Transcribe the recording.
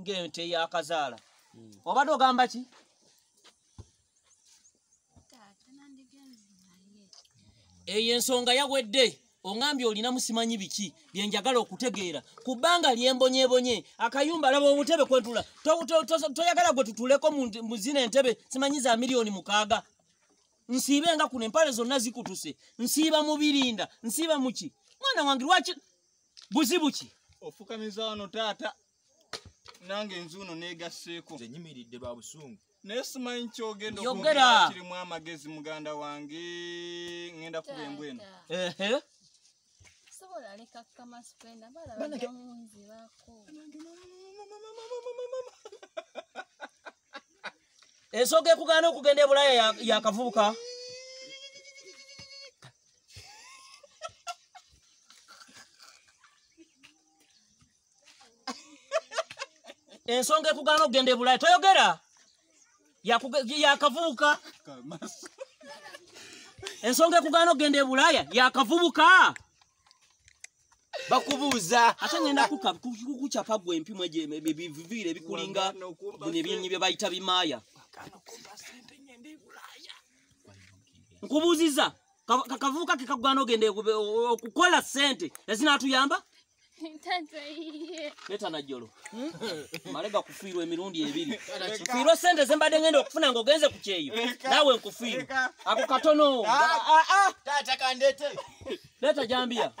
ng'ente yakazaala obadde ogamba ki? Eyo ensonga yawedde. Oŋambye olinamu simanyi biki? Byenjagala okutegeera. Ku bbanga lyembonyebonye akayumba laba obutebe kwentula To- to- to- toyagala gwe tutuleko mu- zino entebe simanyi za miliyoni mukaaga. Nsiibe nga kuno empale zonna zikutuse. Nsiiba mu birinda. Nsiiba muki mwana wange lwaki? Buzibu ki ofukamiza wano taata nange enzuuno neegasseeko. Nze nyimiridde lwa busungu. Naye simanyi kyogenda Yogera. okumpulira kirimu amagezi muganda wange ŋŋenda kuba embw eno ensonga ekugaana okugenda ebulaya ya- ensonga ekugaana okugenda ebulaya toyogera? Yakavubuka. Ensonga ekugaana okugenda ebulaya yakavubuka. Bakubuuza. Ate ngenda kuka- ku- ku- kucapa gwe empimu egyo emi- ebi- biviviire ebikulinga bino ebyenyi bye bayita bimaaya. E nkubuuziza ka- ka- kavubuka ke kakugaana ogenda ekube- o- okukola sente ezinaatuyamba iye leeta najjolo male gakufiirwa emirundi ebiri. Nfiirwa sente zembadde ngenda okufuna ng'ogenze ku kyeyo. Naawe nkufiirwa ako katono. Ah, ah, kandete. Leeta jambiya